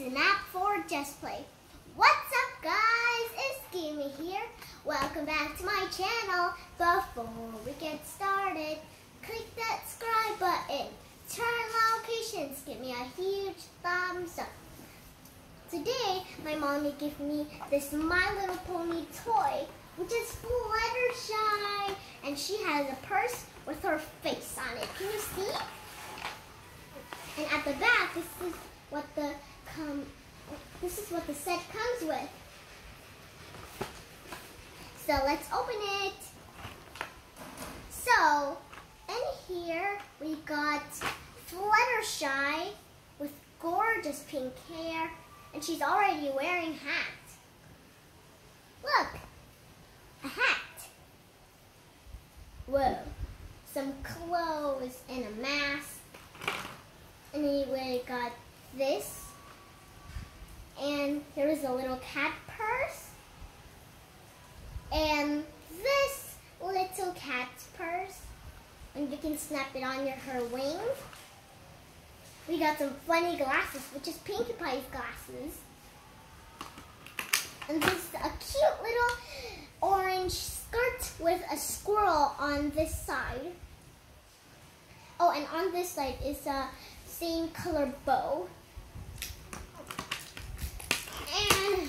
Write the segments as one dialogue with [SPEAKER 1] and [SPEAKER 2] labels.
[SPEAKER 1] an app for Just Play. What's up guys? It's Kimmy here. Welcome back to my channel. Before we get started, click that subscribe button. Turn on notifications. Give me a huge thumbs up. Today, my mommy gave me this My Little Pony toy, which is Fluttershy. And she has a purse with her face on it. Can you see? And at the back, this is what the come. This is what the set comes with. So let's open it. So in here we got Fluttershy with gorgeous pink hair, and she's already wearing hat. Look, a hat. Whoa, some clothes and a mask. And then we got this. And there is a little cat purse. And this little cat's purse. And you can snap it on your her wing. We got some funny glasses, which is Pinkie Pie's glasses. And this is a cute little orange skirt with a squirrel on this side. Oh, and on this side is a same color bow. And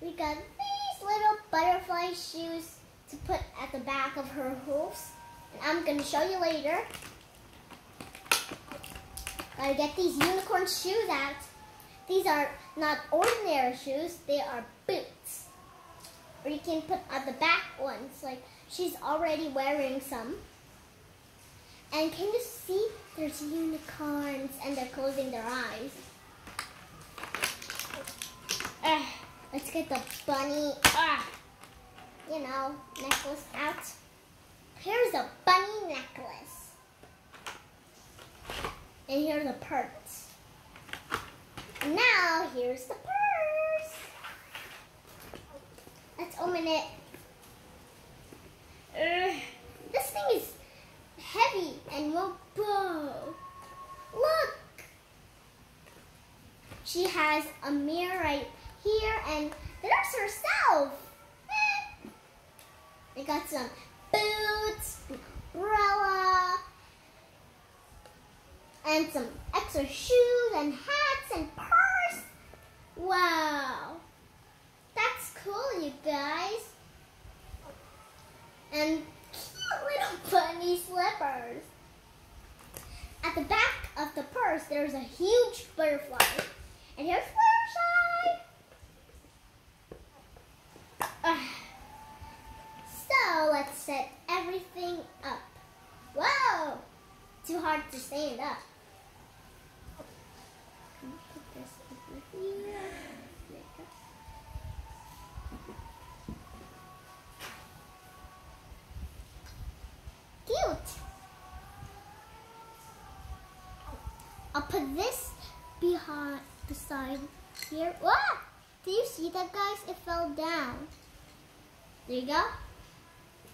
[SPEAKER 1] we got these little butterfly shoes to put at the back of her hooves. And I'm going to show you later. Gotta get these unicorn shoes out. These are not ordinary shoes, they are boots. Or you can put on the back ones, like she's already wearing some. And can you see there's unicorns and they're closing their eyes? Uh, let's get the bunny, uh, you know, necklace out. Here's a bunny necklace. And here's the purse. Now, here's the purse. Let's open it. Uh, this thing is heavy and will bow. Look! She has a mirror right here and there's herself. Eh. I got some boots, umbrella, and some extra shoes and hats and purse. Wow. That's cool, you guys. And cute little bunny slippers. At the back of the purse, there's a huge butterfly. And here's Fluttershy. Uh, so let's set everything up. Whoa! Too hard to stand up. Cute. I'll put this behind the side here. Ah! Do you see that, guys? It fell down. There you go.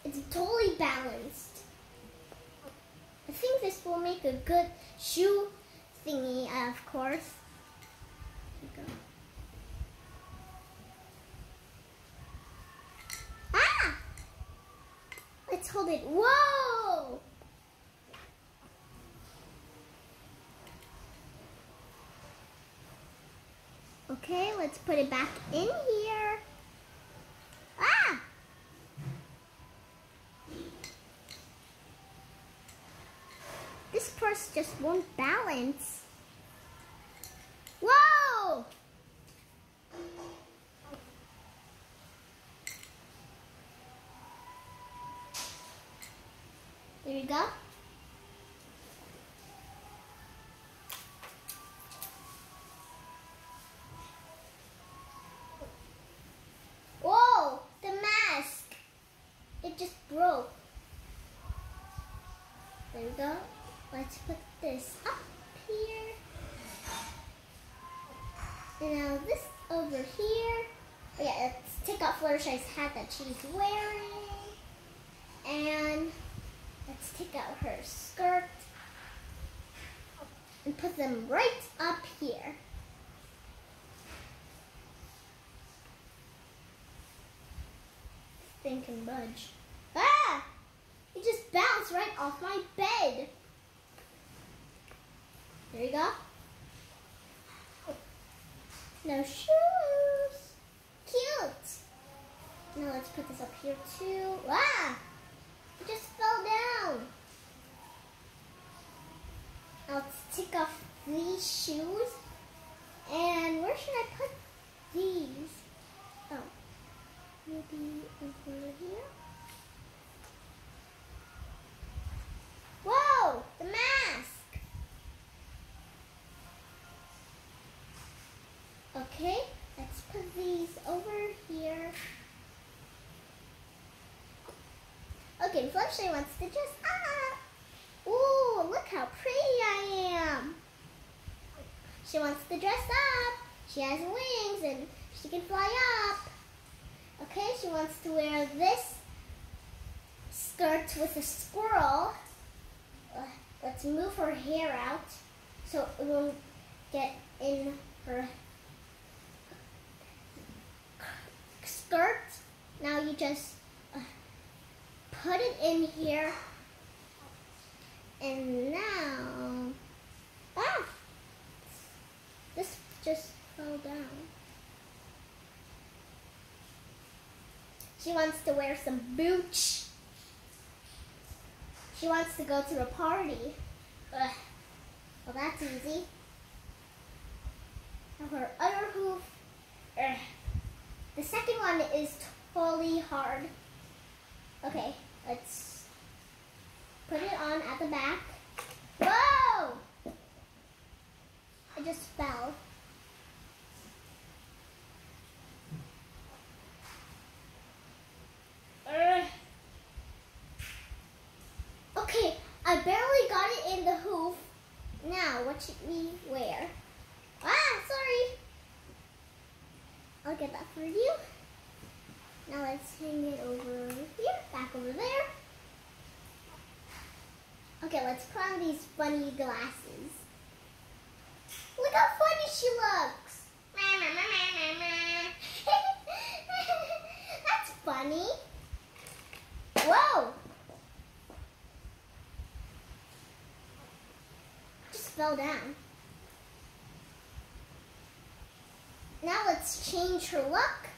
[SPEAKER 1] It's totally balanced. I think this will make a good shoe thingy, of course. Ah! Let's hold it. Whoa! Okay, let's put it back in here. Ah! This purse just won't balance. Whoa! There you go. Whoa! The mask! It just broke. There we go. Let's put this up here. And now this over here. Oh, yeah, let's take out Fluttershy's hat that she's wearing. And let's take out her skirt and put them right up here. Think and budge. Ah! It just bounced right off my bed. There you go. No shoes. Cute. Now let's put this up here too. Ah! It just fell down. Now let's take off these shoes. And where should I put these? Oh, maybe over here. Whoa, the mask. Okay, let's put these over here. Fluttershy wants to just, ah! Ooh, look how pretty I am. She wants to dress up. She has wings and she can fly up. Okay, she wants to wear this skirt with a squirrel. Let's move her hair out so it won't get in her skirt. Now you just in here. And now, ah, this just fell down. She wants to wear some boots. She wants to go to a party. Ugh. Well, that's easy. Now her other hoof. Ugh. The second one is totally hard. Okay, let's put it on at the back. Whoa! I just fell. Okay, I barely got it in the hoof. Now, what should we wear? Ah, sorry. I'll get that for you. Now let's hang it over here, back over there. Okay, let's put on these funny glasses. Look how funny she looks. That's funny. Whoa! Just fell down. Now let's change her look.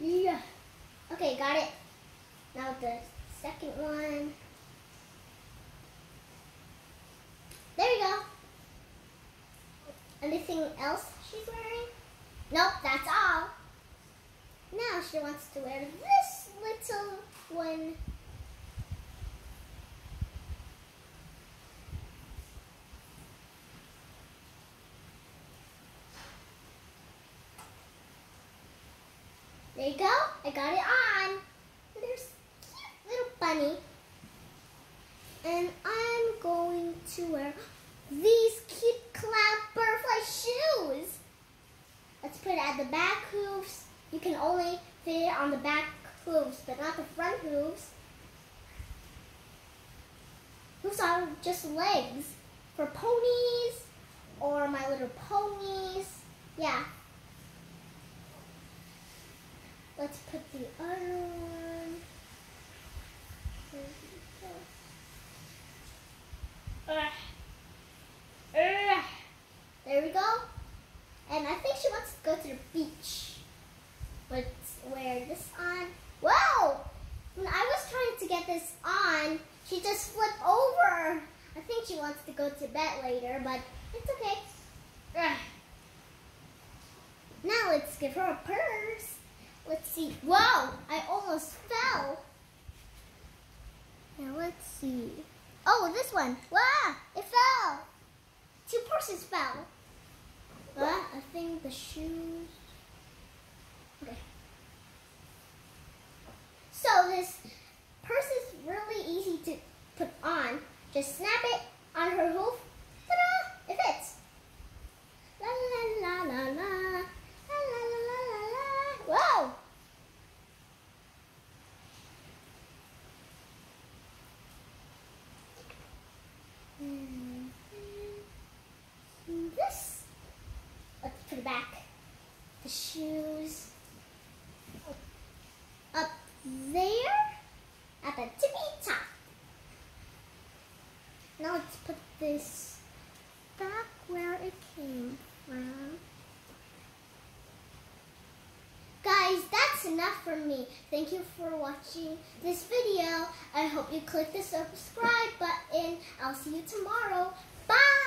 [SPEAKER 1] Yeah. Okay, got it. Now the second one. There you go. Anything else she's wearing? Nope, that's all. Now she wants to wear this little one. There you go. I got it on. There's cute little bunny. And I'm going to wear these cute cloud butterfly shoes. Let's put it at the back hooves. You can only fit it on the back hooves, but not the front hooves. Hooves are just legs for ponies or my little ponies. Yeah. Let's put the other one. There we go. And I think she wants to go to the beach. Let's wear this on. Whoa! When I was trying to get this on, she just flipped over. I think she wants to go to bed later, but it's okay. Now let's give her a purse. Let's see. Whoa! I almost fell. Now let's see. Oh, this one. Wow! It fell. Two purses fell. But I think the shoes. Okay. So this purse is really easy to put on. Just snap it on her hoof. Ta-da! It fits. La la la la la. La la la la la la. Whoa! And This. Let's put it back. The shoe. This back where it came from. Guys, that's enough for me. Thank you for watching this video. I hope you click the subscribe button. I'll see you tomorrow. Bye!